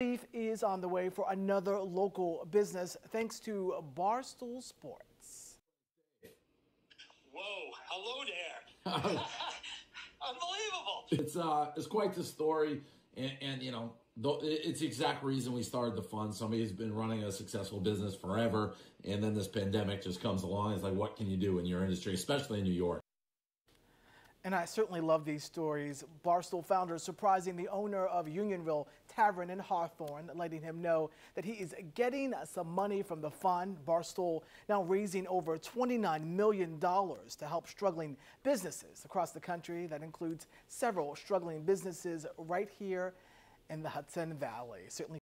Relief is on the way for another local business thanks to Barstool Sports. Whoa, hello there. Unbelievable. It's uh, it's quite the story, and, and you know, it's the exact reason we started the fund. Somebody who's been running a successful business forever, and then this pandemic just comes along. It's like, what can you do in your industry, especially in New York? And I certainly love these stories. Barstool founder surprising the owner of Unionville Tavern in Hawthorne, letting him know that he is getting some money from the fund. Barstool now raising over $29 million to help struggling businesses across the country. That includes several struggling businesses right here in the Hudson Valley. Certainly